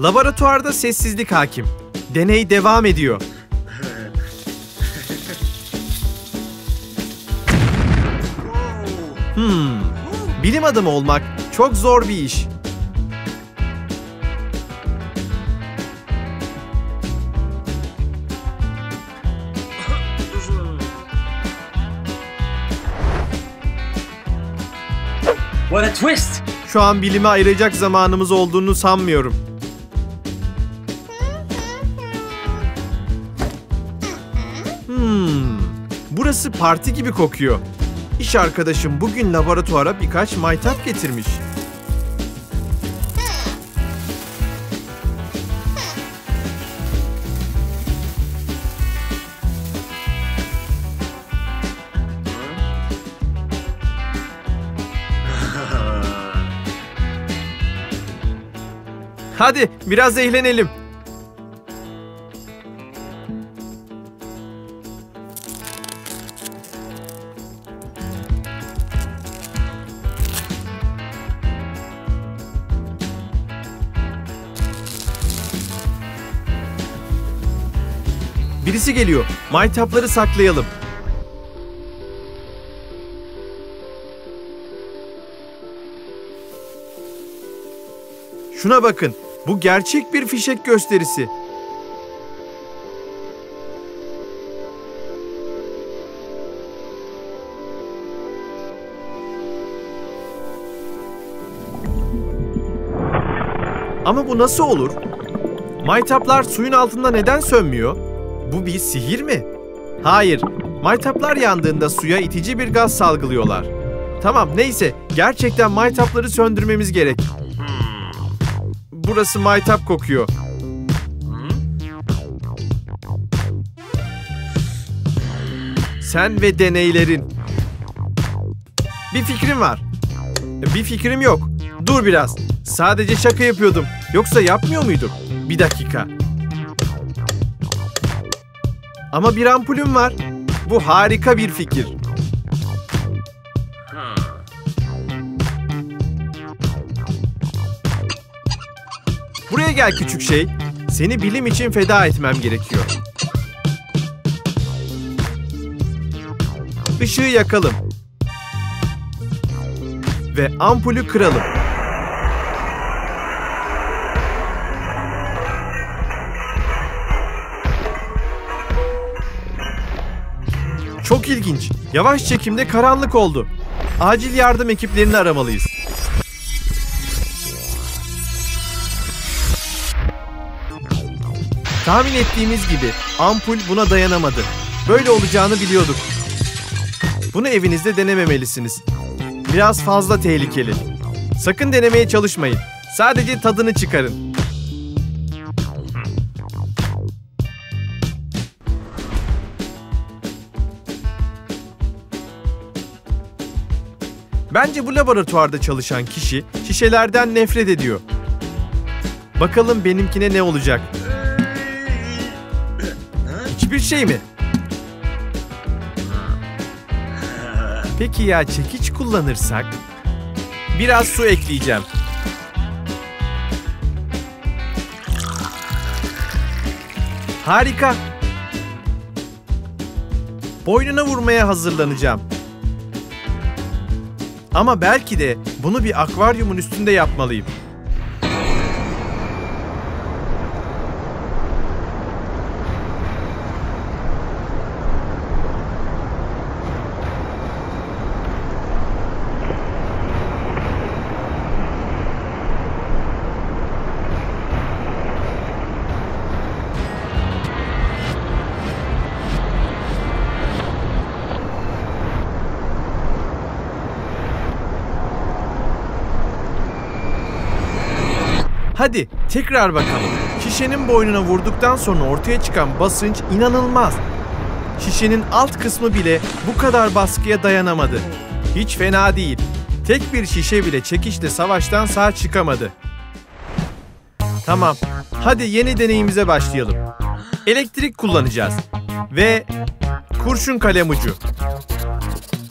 Laboratuvarda sessizlik hakim. Deney devam ediyor. Hmm, bilim adamı olmak çok zor bir iş. What a twist! Şu an bilime ayıracak zamanımız olduğunu sanmıyorum. Parti gibi kokuyor. İş arkadaşım bugün laboratuvara birkaç maytap getirmiş. Hadi biraz eğlenelim. Birisi geliyor. Maytapları saklayalım. Şuna bakın. Bu gerçek bir fişek gösterisi. Ama bu nasıl olur? Maytaplar suyun altında neden sönmüyor? Bu bir sihir mi? Hayır. Maytaplar yandığında suya itici bir gaz salgılıyorlar. Tamam neyse. Gerçekten maytapları söndürmemiz gerek. Burası maytap kokuyor. Sen ve deneylerin. Bir fikrim var. Bir fikrim yok. Dur biraz. Sadece şaka yapıyordum. Yoksa yapmıyor muyduk? Bir dakika. Ama bir ampulüm var. Bu harika bir fikir. Buraya gel küçük şey. Seni bilim için feda etmem gerekiyor. Işığı yakalım. Ve ampulü kıralım. Çok ilginç. Yavaş çekimde karanlık oldu. Acil yardım ekiplerini aramalıyız. Tahmin ettiğimiz gibi ampul buna dayanamadı. Böyle olacağını biliyorduk. Bunu evinizde denememelisiniz. Biraz fazla tehlikeli. Sakın denemeye çalışmayın. Sadece tadını çıkarın. Bence bu laboratuvarda çalışan kişi şişelerden nefret ediyor. Bakalım benimkine ne olacak? Hiçbir şey mi? Peki ya çekiç kullanırsak? Biraz su ekleyeceğim. Harika. Boynuna vurmaya hazırlanacağım. Ama belki de bunu bir akvaryumun üstünde yapmalıyım. Hadi tekrar bakalım. Şişenin boynuna vurduktan sonra ortaya çıkan basınç inanılmaz. Şişenin alt kısmı bile bu kadar baskıya dayanamadı. Hiç fena değil. Tek bir şişe bile çekişle savaştan sağ çıkamadı. Tamam. Hadi yeni deneyimize başlayalım. Elektrik kullanacağız. Ve kurşun kalem ucu.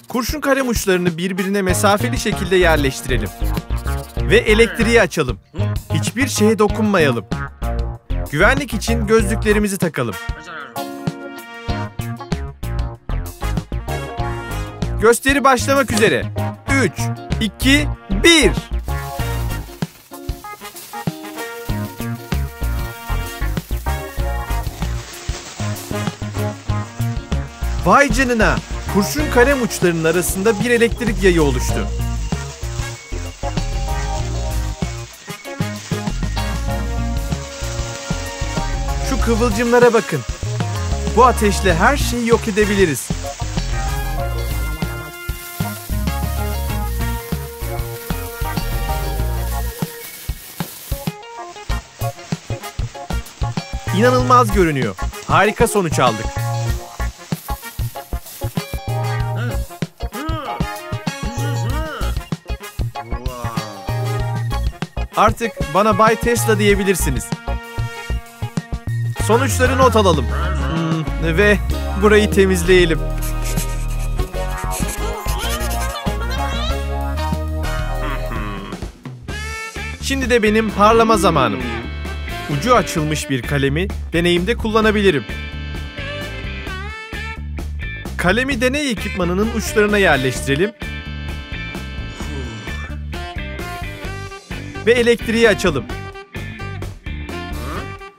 Kurşun kalem uçlarını birbirine mesafeli şekilde yerleştirelim. Ve elektriği açalım. Hiçbir şeye dokunmayalım. Güvenlik için gözlüklerimizi takalım. Gösteri başlamak üzere. 3, 2, 1. Vay canına! Kurşun kalem uçlarının arasında bir elektrik yayı oluştu. Kıvılcımlara bakın. Bu ateşle her şeyi yok edebiliriz. İnanılmaz görünüyor. Harika sonuç aldık. Artık bana Bay Tesla diyebilirsiniz. Sonuçları not alalım. Hmm, ve burayı temizleyelim. Şimdi de benim parlama zamanım. Ucu açılmış bir kalemi deneyimde kullanabilirim. Kalemi deney ekipmanının uçlarına yerleştirelim ve elektriği açalım.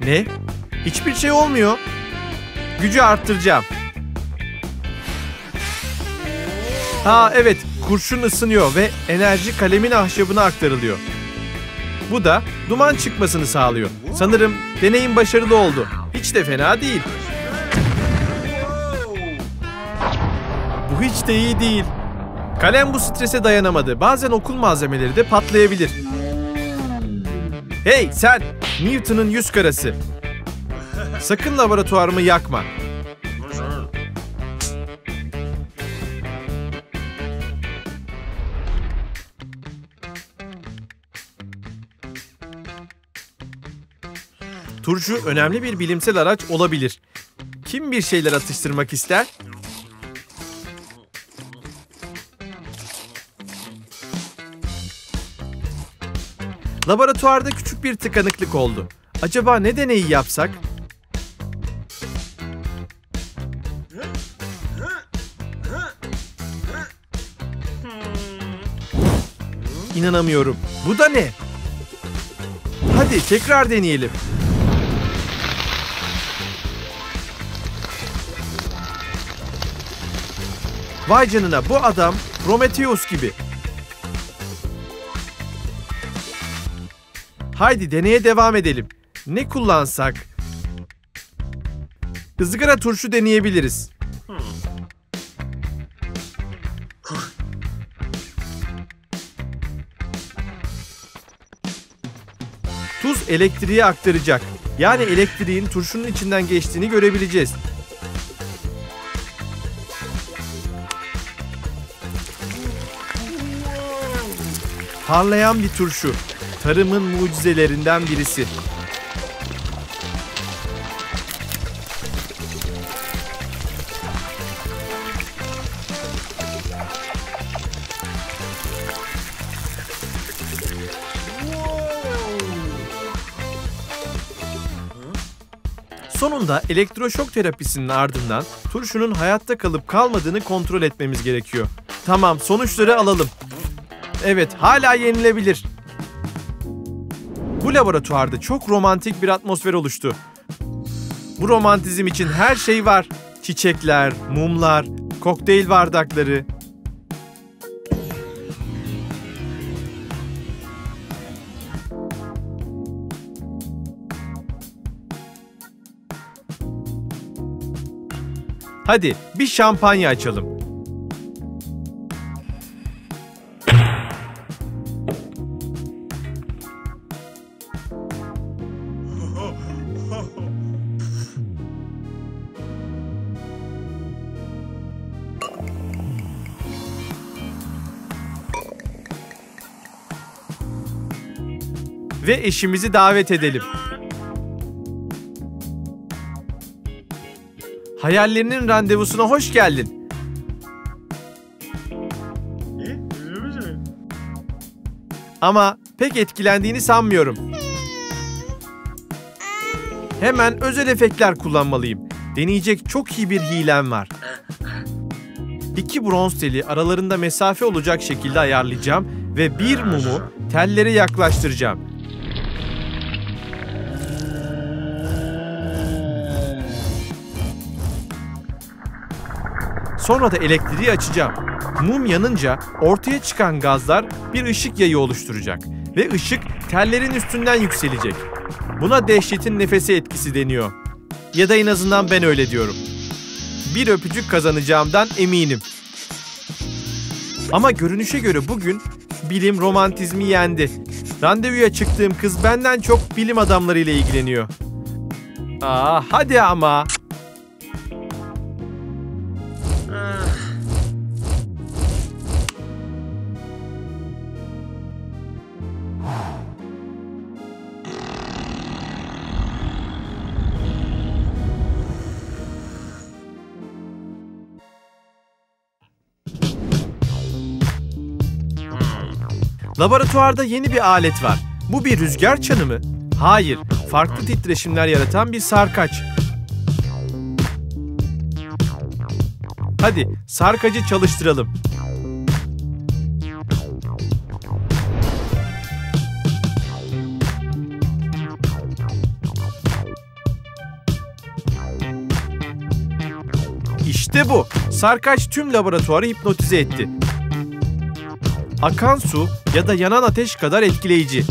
Ne? Hiçbir şey olmuyor. Gücü arttıracağım. Ha evet, kurşun ısınıyor ve enerji kalemin ahşabına aktarılıyor. Bu da duman çıkmasını sağlıyor. Sanırım deneyim başarılı oldu. Hiç de fena değil. Bu hiç de iyi değil. Kalem bu strese dayanamadı. Bazen okul malzemeleri de patlayabilir. Hey sen! Newton'un yüz karası. Sakın laboratuvarımı yakma. Turşu önemli bir bilimsel araç olabilir. Kim bir şeyler atıştırmak ister? Laboratuvarda küçük bir tıkanıklık oldu. Acaba ne deneyi yapsak? İnanamıyorum. Bu da ne? Hadi tekrar deneyelim. Vay canına bu adam Prometheus gibi. Haydi deneye devam edelim. Ne kullansak? Izgara turşu deneyebiliriz. Tuz elektriği aktaracak. Yani elektriğin turşunun içinden geçtiğini görebileceğiz. Parlayan bir turşu. Tarımın mucizelerinden birisi. Sonunda elektroşok terapisinin ardından turşunun hayatta kalıp kalmadığını kontrol etmemiz gerekiyor. Tamam, sonuçları alalım. Evet, hala yenilebilir. Bu laboratuvarda çok romantik bir atmosfer oluştu. Bu romantizm için her şey var. Çiçekler, mumlar, kokteyl bardakları. Hadi bir şampanya açalım. Ve eşimizi davet edelim. Hayallerinin randevusuna hoş geldin. Ama pek etkilendiğini sanmıyorum. Hemen özel efektler kullanmalıyım. Deneyecek çok iyi bir hilem var. İki bronz teli aralarında mesafe olacak şekilde ayarlayacağım ve bir mumu tellere yaklaştıracağım. Sonra da elektriği açacağım. Mum yanınca ortaya çıkan gazlar bir ışık yayı oluşturacak ve ışık tellerin üstünden yükselecek. Buna dehşetin nefesi etkisi deniyor. Ya da en azından ben öyle diyorum. Bir öpücük kazanacağımdan eminim. Ama görünüşe göre bugün bilim romantizmi yendi. Randevuya çıktığım kız benden çok bilim adamlarıyla ilgileniyor. Aa hadi ama. Laboratuvarda yeni bir alet var. Bu bir rüzgar çanı mı? Hayır, farklı titreşimler yaratan bir sarkaç. Hadi sarkacı çalıştıralım. İşte bu. Sarkaç tüm laboratuvarı hipnotize etti. Akan su ya da yanan ateş kadar etkileyici.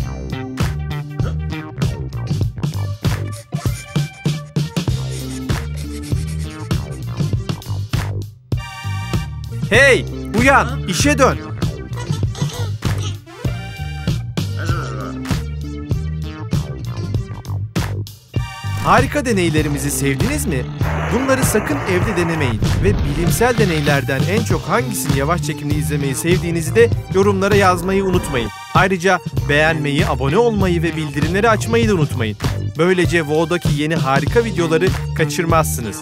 Hey, uyan, işe dön. Harika deneylerimizi sevdiniz mi? Bunları sakın evde denemeyin ve bilimsel deneylerden en çok hangisini yavaş çekimli izlemeyi sevdiğinizi de yorumlara yazmayı unutmayın. Ayrıca beğenmeyi, abone olmayı ve bildirimleri açmayı da unutmayın. Böylece WoW'daki yeni harika videoları kaçırmazsınız.